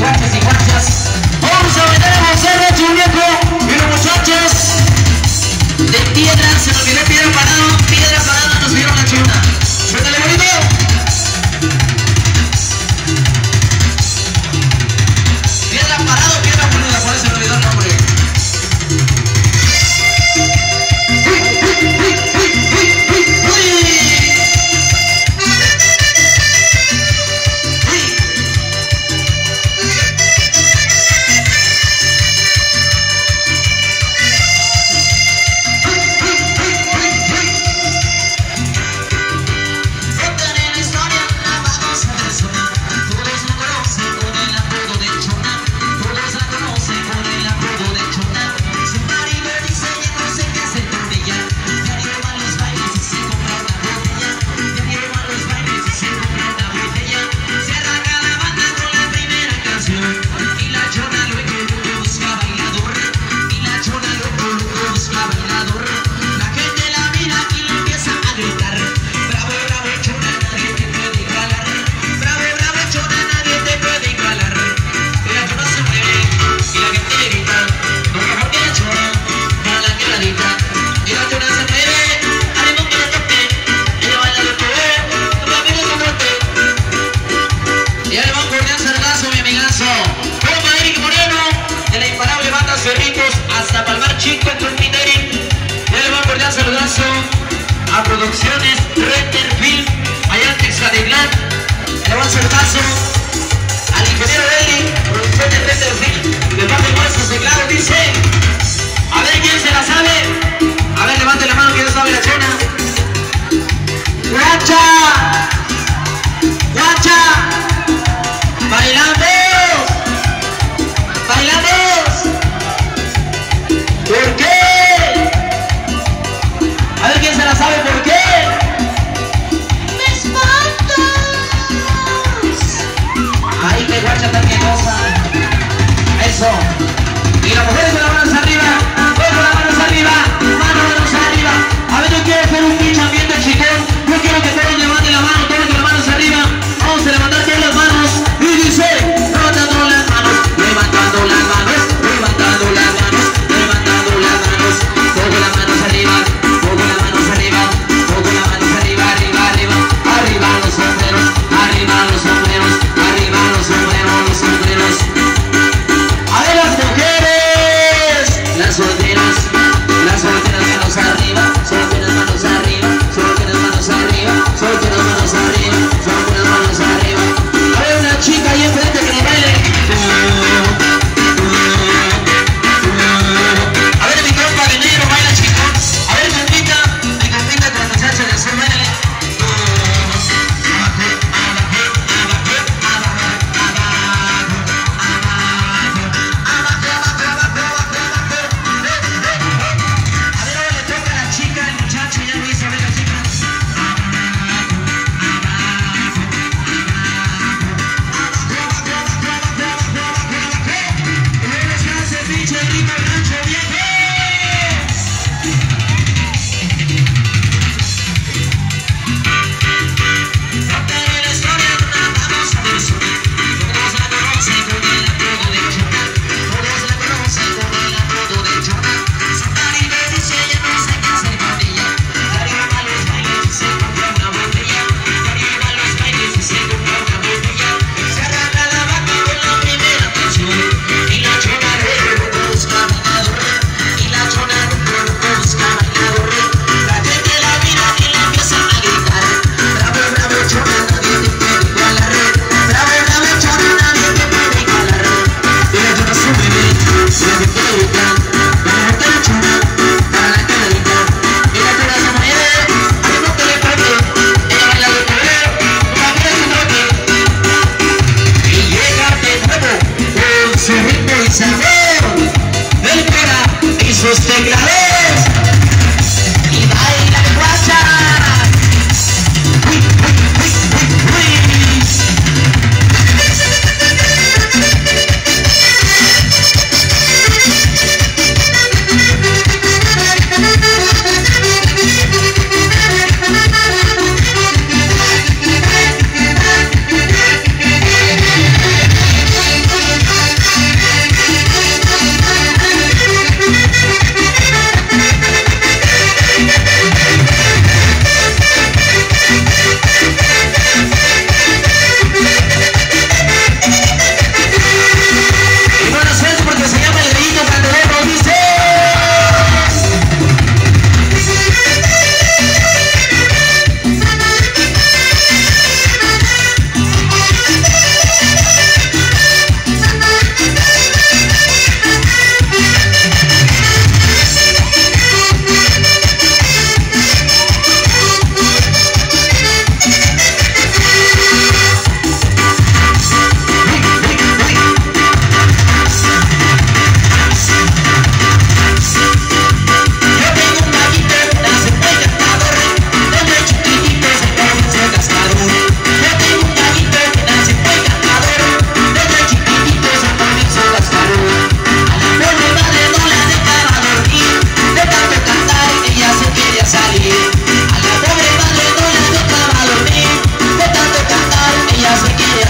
practicing Y el más cordial sargazo, mi amigazo. Compa Eric Moreno, de la imparable banda Cerritos, hasta Palmar Chico, Trumpit Eric. Y el más cordial sargazo a Producciones Renter Film, allá en Texcadiglán. Le va sargazo al ingeniero Eric, Producciones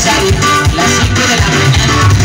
Chari, las 5 de la mañana.